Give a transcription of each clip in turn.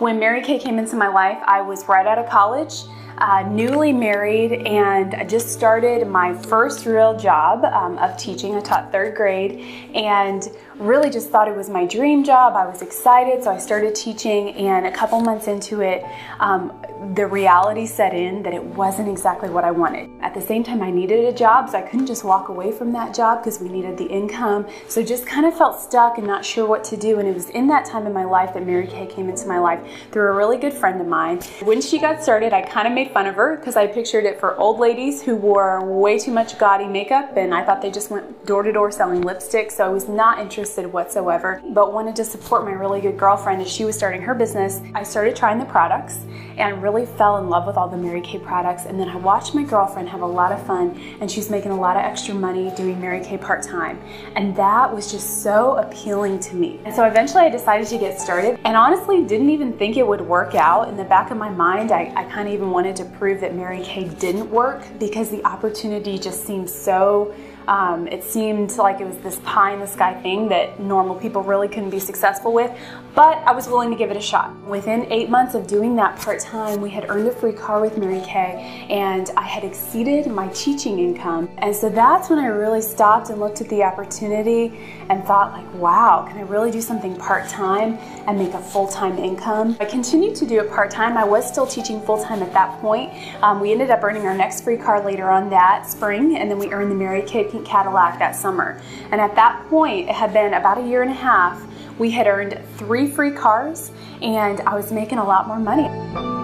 When Mary Kay came into my life, I was right out of college uh, newly married and I just started my first real job um, of teaching. I taught third grade and really just thought it was my dream job. I was excited, so I started teaching, and a couple months into it, um, the reality set in that it wasn't exactly what I wanted. At the same time, I needed a job, so I couldn't just walk away from that job because we needed the income. So just kind of felt stuck and not sure what to do. And it was in that time in my life that Mary Kay came into my life through a really good friend of mine. When she got started, I kind of made fun of her because I pictured it for old ladies who wore way too much gaudy makeup, and I thought they just went door to door selling lipstick. So I was not interested interested whatsoever, but wanted to support my really good girlfriend as she was starting her business. I started trying the products and really fell in love with all the Mary Kay products. And then I watched my girlfriend have a lot of fun and she's making a lot of extra money doing Mary Kay part-time. And that was just so appealing to me. And so eventually I decided to get started and honestly didn't even think it would work out. In the back of my mind, I, I kind of even wanted to prove that Mary Kay didn't work because the opportunity just seemed so um, it seemed like it was this pie in the sky thing that normal people really couldn't be successful with, but I was willing to give it a shot. Within eight months of doing that part time, we had earned a free car with Mary Kay, and I had exceeded my teaching income. And so that's when I really stopped and looked at the opportunity and thought, like, wow, can I really do something part time and make a full time income? I continued to do it part time. I was still teaching full time at that point. Um, we ended up earning our next free car later on that spring, and then we earned the Mary Kay Pink Cadillac that summer. And at that point, it had been about a year and a half. We had earned three free cars, and I was making a lot more money.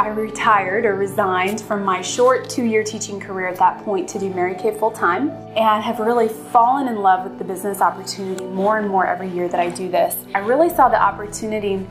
I retired or resigned from my short two-year teaching career at that point to do Mary Kay full-time and have really fallen in love with the business opportunity more and more every year that I do this. I really saw the opportunity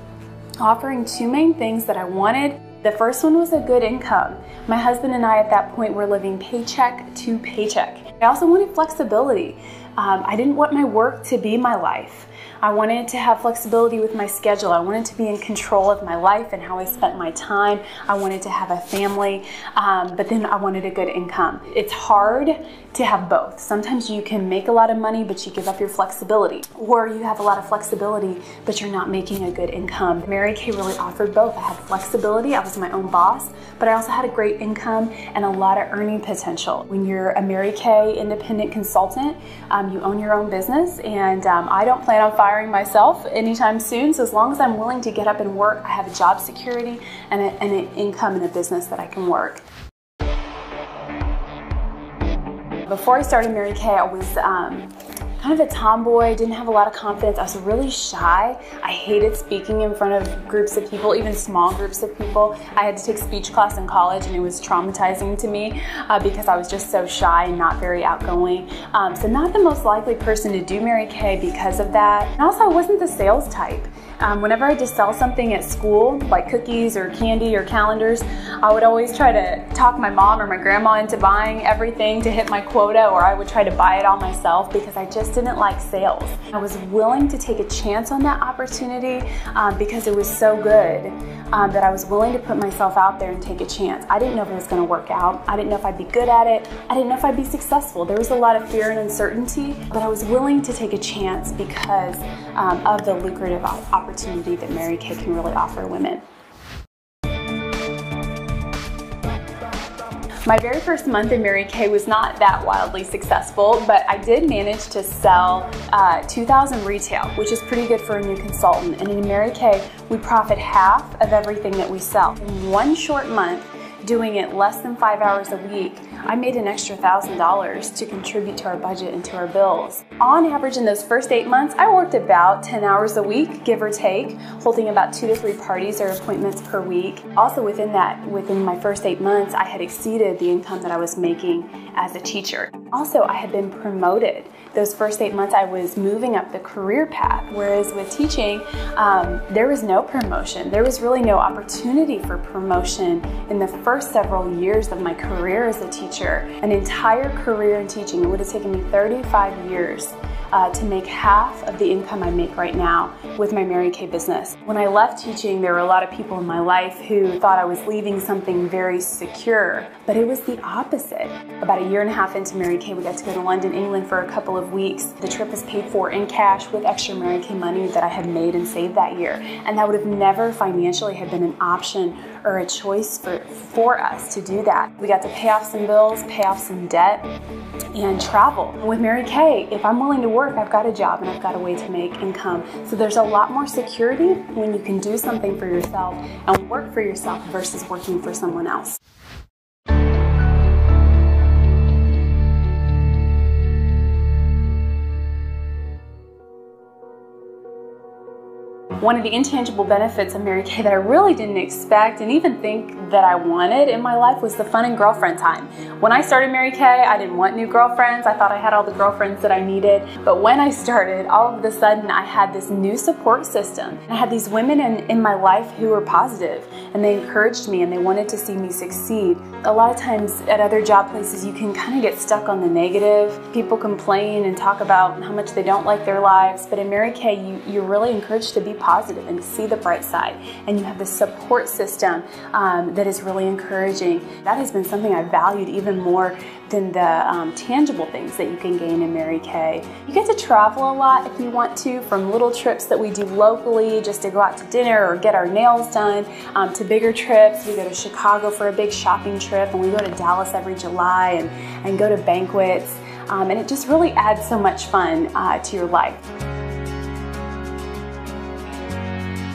offering two main things that I wanted the first one was a good income. My husband and I at that point were living paycheck to paycheck. I also wanted flexibility. Um, I didn't want my work to be my life. I wanted to have flexibility with my schedule. I wanted to be in control of my life and how I spent my time. I wanted to have a family, um, but then I wanted a good income. It's hard to have both. Sometimes you can make a lot of money, but you give up your flexibility, or you have a lot of flexibility, but you're not making a good income. Mary Kay really offered both. I had flexibility, I was my own boss, but I also had a great income and a lot of earning potential. When you're a Mary Kay independent consultant, um, you own your own business, and um, I don't plan on firing firing myself anytime soon. So as long as I'm willing to get up and work, I have a job security and, a, and an income in a business that I can work. Before I started Mary Kay, I was um, kind of a tomboy, didn't have a lot of confidence. I was really shy. I hated speaking in front of groups of people, even small groups of people. I had to take speech class in college and it was traumatizing to me uh, because I was just so shy and not very outgoing. Um, so not the most likely person to do Mary Kay because of that. And also I wasn't the sales type. Um, whenever I just sell something at school, like cookies or candy or calendars, I would always try to talk my mom or my grandma into buying everything to hit my quota, or I would try to buy it all myself because I just didn't like sales. I was willing to take a chance on that opportunity um, because it was so good um, that I was willing to put myself out there and take a chance. I didn't know if it was going to work out. I didn't know if I'd be good at it. I didn't know if I'd be successful. There was a lot of fear and uncertainty, but I was willing to take a chance because um, of the lucrative opportunity opportunity that Mary Kay can really offer women. My very first month in Mary Kay was not that wildly successful, but I did manage to sell uh, 2,000 retail, which is pretty good for a new consultant. And in Mary Kay, we profit half of everything that we sell. In one short month, doing it less than five hours a week, I made an extra $1,000 to contribute to our budget and to our bills. On average, in those first eight months, I worked about 10 hours a week, give or take, holding about two to three parties or appointments per week. Also within that, within my first eight months, I had exceeded the income that I was making as a teacher. Also, I had been promoted. Those first eight months, I was moving up the career path, whereas with teaching, um, there was no promotion. There was really no opportunity for promotion in the first several years of my career as a teacher. An entire career in teaching, it would have taken me 35 years uh, to make half of the income I make right now with my Mary Kay business. When I left teaching, there were a lot of people in my life who thought I was leaving something very secure, but it was the opposite. About a year and a half into Mary Kay, we got to go to London, England for a couple of weeks. The trip was paid for in cash with extra Mary Kay money that I had made and saved that year. And that would have never financially have been an option or a choice for, for us to do that. We got to pay off some bills, pay off some debt, and travel. With Mary Kay, if I'm willing to work, I've got a job and I've got a way to make income. So there's a lot more security when you can do something for yourself and work for yourself versus working for someone else. One of the intangible benefits of Mary Kay that I really didn't expect and even think that I wanted in my life was the fun and girlfriend time. When I started Mary Kay, I didn't want new girlfriends. I thought I had all the girlfriends that I needed. But when I started, all of a sudden I had this new support system. I had these women in, in my life who were positive and they encouraged me and they wanted to see me succeed. A lot of times at other job places, you can kind of get stuck on the negative. People complain and talk about how much they don't like their lives. But in Mary Kay, you, you're really encouraged to be positive positive and see the bright side. And you have this support system um, that is really encouraging. That has been something I've valued even more than the um, tangible things that you can gain in Mary Kay. You get to travel a lot if you want to, from little trips that we do locally just to go out to dinner or get our nails done, um, to bigger trips. We go to Chicago for a big shopping trip, and we go to Dallas every July and, and go to banquets. Um, and it just really adds so much fun uh, to your life.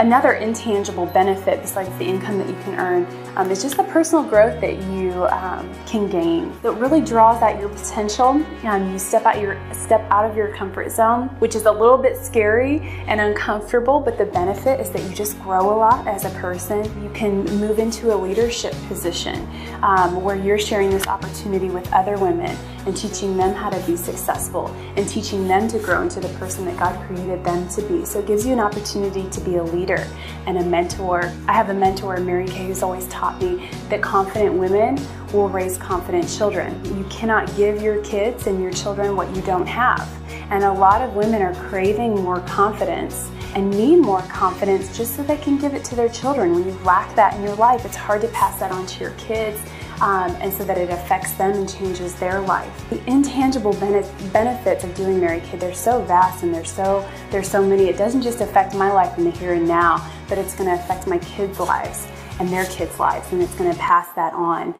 Another intangible benefit besides the income that you can earn um, is just the personal growth that you um, can gain. that really draws out your potential. Um, you step out your step out of your comfort zone, which is a little bit scary and uncomfortable, but the benefit is that you just grow a lot as a person. You can move into a leadership position um, where you're sharing this opportunity with other women and teaching them how to be successful and teaching them to grow into the person that God created them to be. So it gives you an opportunity to be a leader and a mentor. I have a mentor, Mary Kay, who's always taught me that confident women will raise confident children. You cannot give your kids and your children what you don't have. And a lot of women are craving more confidence and need more confidence just so they can give it to their children. When you lack that in your life, it's hard to pass that on to your kids um, and so that it affects them and changes their life. The intangible benefits of doing Mary Kay, they're so vast and there's so, there's so many. It doesn't just affect my life in the here and now, but it's going to affect my kids' lives and their kids' lives, and it's going to pass that on.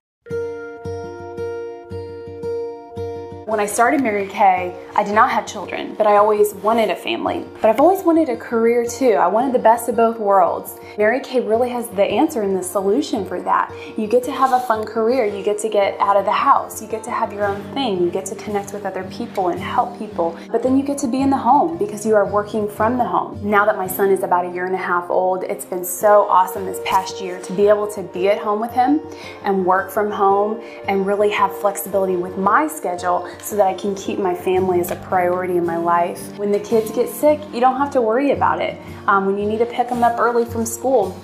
When I started Mary Kay, I did not have children, but I always wanted a family. But I've always wanted a career too. I wanted the best of both worlds. Mary Kay really has the answer and the solution for that. You get to have a fun career. You get to get out of the house. You get to have your own thing. You get to connect with other people and help people. But then you get to be in the home because you are working from the home. Now that my son is about a year and a half old, it's been so awesome this past year to be able to be at home with him and work from home and really have flexibility with my schedule so that I can keep my family as a priority in my life. When the kids get sick, you don't have to worry about it. Um, when you need to pick them up early from school,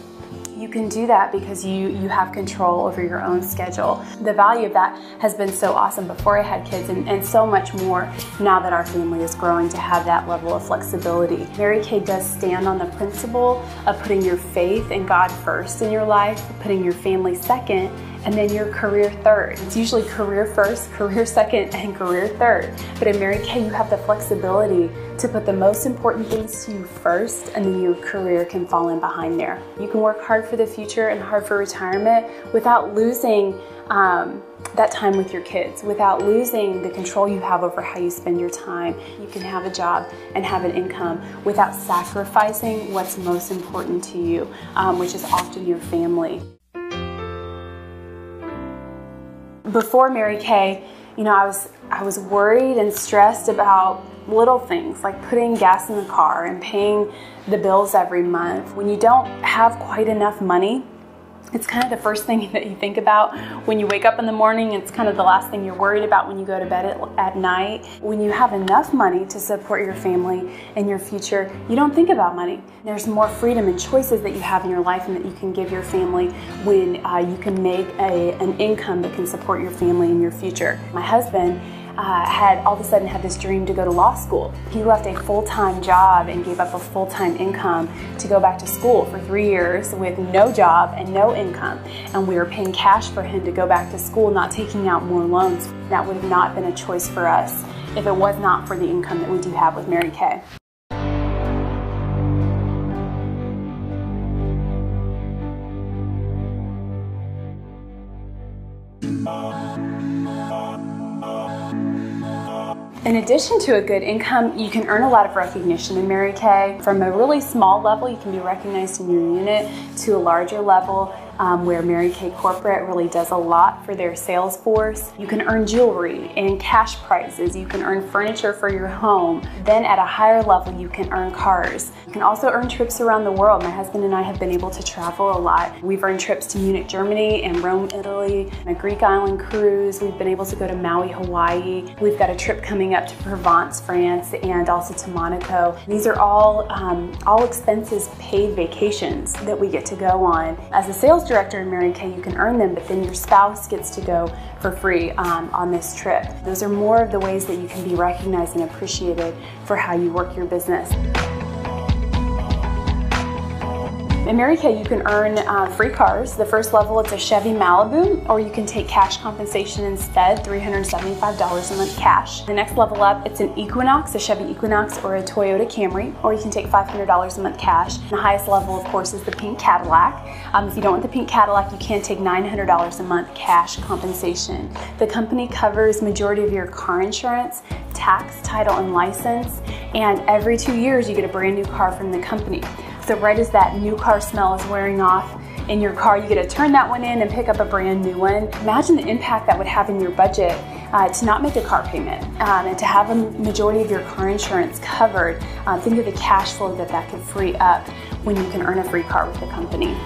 you can do that because you you have control over your own schedule. The value of that has been so awesome before I had kids and, and so much more now that our family is growing to have that level of flexibility. Mary Kay does stand on the principle of putting your faith in God first in your life, putting your family second, and then your career third. It's usually career first, career second, and career third. But in Mary Kay, you have the flexibility to put the most important things to you first, and then your career can fall in behind there. You can work hard for the future and hard for retirement without losing um, that time with your kids, without losing the control you have over how you spend your time. You can have a job and have an income without sacrificing what's most important to you, um, which is often your family. Before Mary Kay, you know, I was I was worried and stressed about little things like putting gas in the car and paying the bills every month. When you don't have quite enough money, it's kind of the first thing that you think about when you wake up in the morning. It's kind of the last thing you're worried about when you go to bed at, at, night. When you have enough money to support your family and your future, you don't think about money. There's more freedom and choices that you have in your life and that you can give your family when uh, you can make a, an income that can support your family and your future. My husband uh, had all of a sudden had this dream to go to law school. He left a full-time job and gave up a full-time income to go back to school for three years with no job and no income. And we were paying cash for him to go back to school, not taking out more loans. That would have not been a choice for us if it was not for the income that we do have with Mary Kay. In addition to a good income, you can earn a lot of recognition in Mary Kay. From a really small level, you can be recognized in your unit to a larger level um, where Mary Kay Corporate really does a lot for their sales force. You can earn jewelry and cash prizes. You can earn furniture for your home. Then at a higher level, you can earn cars. You can also earn trips around the world. My husband and I have been able to travel a lot. We've earned trips to Munich, Germany and Rome, Italy, a Greek island cruise. We've been able to go to Maui, Hawaii. We've got a trip coming up to Provence, France, and also to Monaco. These are all, um, all expenses paid vacations that we get to go on. As a sales director and Mary Kay, you can earn them, but then your spouse gets to go for free um, on this trip. Those are more of the ways that you can be recognized and appreciated for how you work your business. In Mary Kay, you can earn uh, free cars. The first level, it's a Chevy Malibu, or you can take cash compensation instead, $375 a month cash. The next level up, it's an Equinox, a Chevy Equinox, or a Toyota Camry, or you can take $500 a month cash. And the highest level, of course, is the pink Cadillac. Um, if you don't want the pink Cadillac, you can take $900 a month cash compensation. The company covers majority of your car insurance, tax, title, and license, and every two years you get a brand new car from the company. So right as that new car smell is wearing off in your car, you get to turn that one in and pick up a brand new one. Imagine the impact that would have in your budget uh, to not make a car payment um, and to have a majority of your car insurance covered. Uh, think of the cash flow that that could free up when you can earn a free car with the company.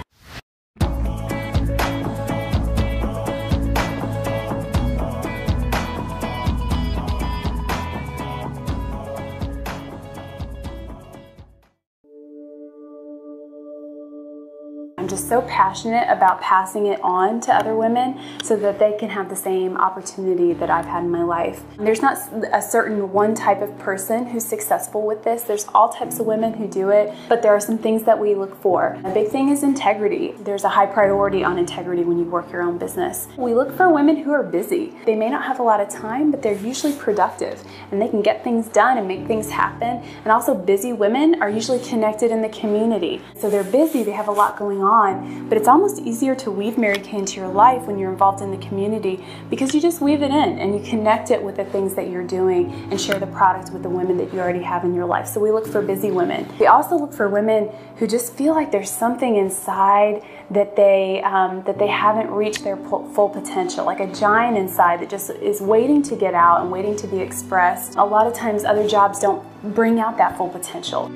Just so passionate about passing it on to other women so that they can have the same opportunity that I've had in my life. There's not a certain one type of person who's successful with this. There's all types of women who do it, but there are some things that we look for. A big thing is integrity. There's a high priority on integrity when you work your own business. We look for women who are busy. They may not have a lot of time, but they're usually productive and they can get things done and make things happen. And also busy women are usually connected in the community. So they're busy, they have a lot going on but it's almost easier to weave Mary Kay into your life when you're involved in the community because you just weave it in and you connect it with the things that you're doing and share the product with the women that you already have in your life. So we look for busy women. We also look for women who just feel like there's something inside that they um, that they haven't reached their full potential, like a giant inside that just is waiting to get out and waiting to be expressed. A lot of times other jobs don't bring out that full potential.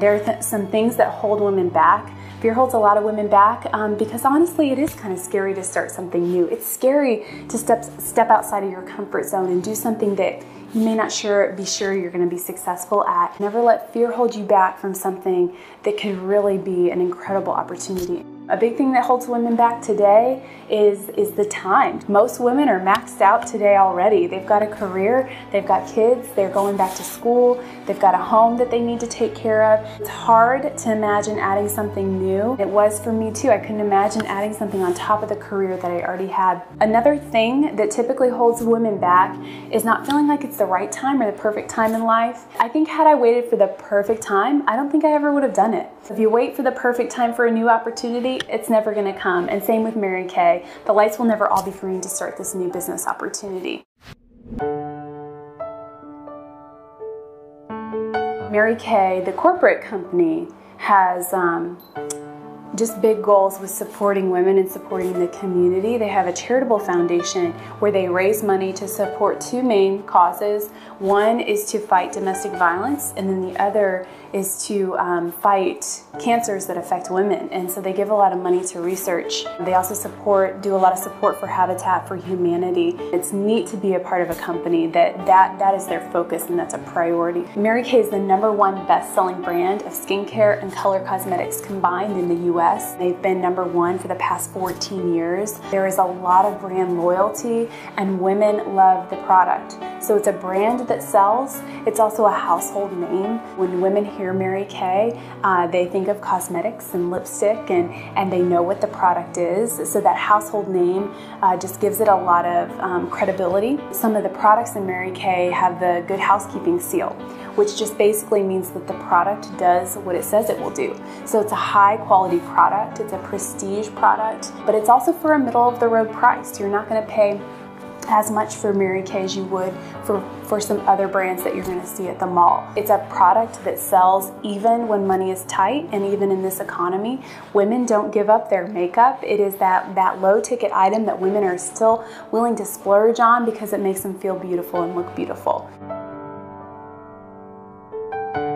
There are th some things that hold women back. Fear holds a lot of women back um, because honestly, it is kind of scary to start something new. It's scary to step step outside of your comfort zone and do something that you may not sure be sure you're going to be successful at. Never let fear hold you back from something that could really be an incredible opportunity. A big thing that holds women back today is, is the time. Most women are maxed out today already. They've got a career, they've got kids, they're going back to school, they've got a home that they need to take care of. It's hard to imagine adding something new. It was for me too. I couldn't imagine adding something on top of the career that I already had. Another thing that typically holds women back is not feeling like it's the right time or the perfect time in life. I think had I waited for the perfect time, I don't think I ever would have done it. If you wait for the perfect time for a new opportunity, it's never gonna come. And same with Mary Kay. The lights will never all be green to start this new business opportunity. Mary Kay, the corporate company, has um, just big goals with supporting women and supporting the community. They have a charitable foundation where they raise money to support two main causes. One is to fight domestic violence, and then the other is to um, fight cancers that affect women. And so they give a lot of money to research. They also support, do a lot of support for Habitat for Humanity. It's neat to be a part of a company that that, that is their focus and that's a priority. Mary Kay is the number one best-selling brand of skincare and color cosmetics combined in the U.S. US. They've been number one for the past 14 years. There is a lot of brand loyalty and women love the product. So it's a brand that sells. It's also a household name. When women hear Mary Kay, uh, they think of cosmetics and lipstick and, and they know what the product is. So that household name uh, just gives it a lot of um, credibility. Some of the products in Mary Kay have the Good Housekeeping seal, which just basically means that the product does what it says it will do. So it's a high quality product, it's a prestige product, but it's also for a middle of the road price. You're not going to pay as much for Mary Kay as you would for, for some other brands that you're going to see at the mall. It's a product that sells even when money is tight and even in this economy. Women don't give up their makeup. It is that, that low ticket item that women are still willing to splurge on because it makes them feel beautiful and look beautiful.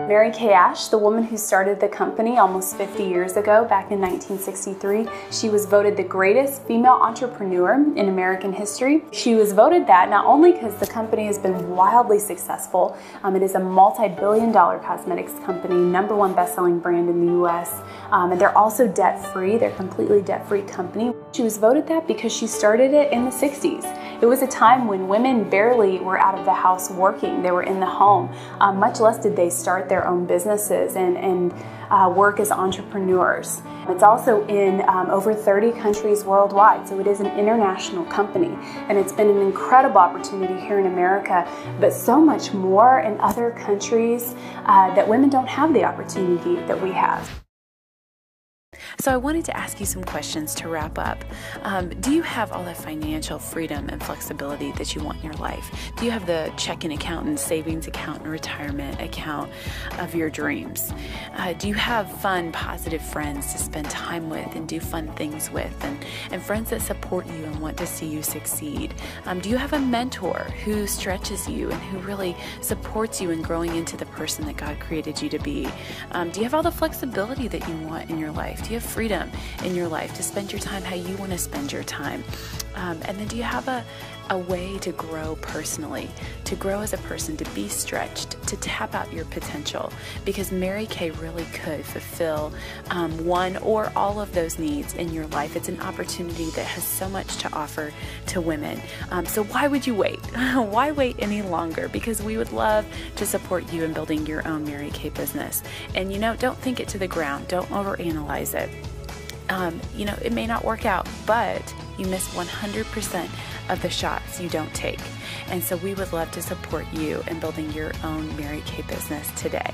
Mary Kay Ash, the woman who started the company almost 50 years ago, back in 1963, she was voted the greatest female entrepreneur in American history. She was voted that not only because the company has been wildly successful, um, it is a multi-billion dollar cosmetics company, number one best-selling brand in the US, um, and they're also debt-free, they're completely debt-free company. She was voted that because she started it in the 60s. It was a time when women barely were out of the house working, they were in the home, um, much less did they start their their own businesses and, and uh, work as entrepreneurs. It's also in um, over 30 countries worldwide, so it is an international company. And it's been an incredible opportunity here in America, but so much more in other countries uh, that women don't have the opportunity that we have. So, I wanted to ask you some questions to wrap up. Um, do you have all the financial freedom and flexibility that you want in your life? Do you have the checking account and savings account and retirement account of your dreams? Uh, do you have fun, positive friends to spend time with and do fun things with, and, and friends that support you and want to see you succeed? Um, do you have a mentor who stretches you and who really supports you in growing into the person that God created you to be? Um, do you have all the flexibility that you want in your life? Do you have freedom in your life to spend your time how you want to spend your time? Um, and then do you have a, a way to grow personally, to grow as a person, to be stretched, to tap out your potential? Because Mary Kay really could fulfill um, one or all of those needs in your life. It's an opportunity that has so much to offer to women. Um, so why would you wait? why wait any longer? Because we would love to support you in building your own Mary Kay business. And you know, don't think it to the ground. Don't overanalyze it um, you know, it may not work out, but you miss 100% of the shots you don't take. And so we would love to support you in building your own Mary Kay business today.